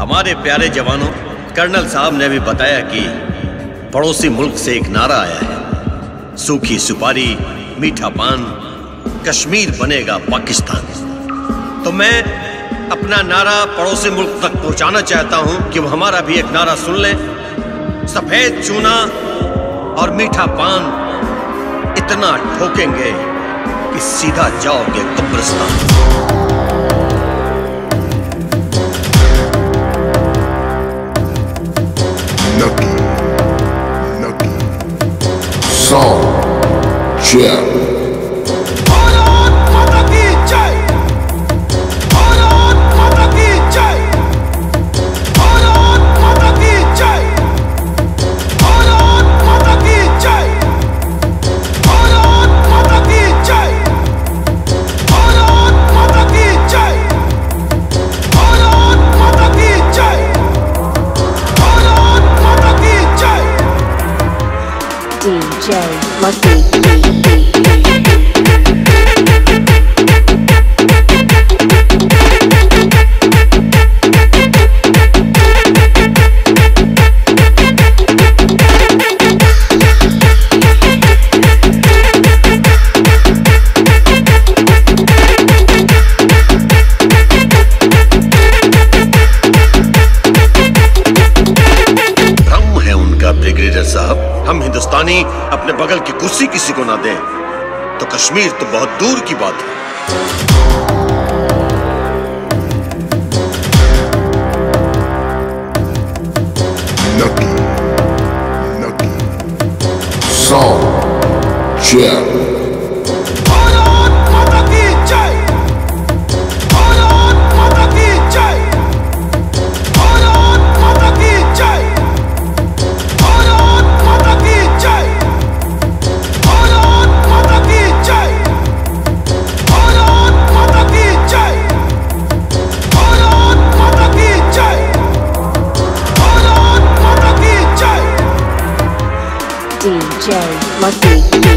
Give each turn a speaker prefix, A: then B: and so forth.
A: हमारे प्यारे जवानों, कर्नल साहब ने भी बताया कि पड़ोसी मुल्क से एक नारा आया है। सूखी सुपारी, मीठा पान, कश्मीर बनेगा पाकिस्तान। तो मैं अपना नारा पड़ोसी मुल्क तक पहुंचाना चाहता हूँ कि हमारा भी एक नारा सुन लें। सफ़ेद चूना और मीठा पान इतना ठोकेंगे कि सीधा जाओगे कब्रिस्तान।
B: Nucky. Nucky. Song. Jeff.
A: must be. हम हिंदुस्तानी अपने बगल की कुर्सी किसी को ना दें तो कश्मीर तो बहुत दूर की बात है.
B: Song. Jeff. must be.